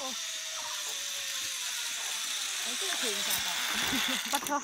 哦，哎，这个可以下吧？不错。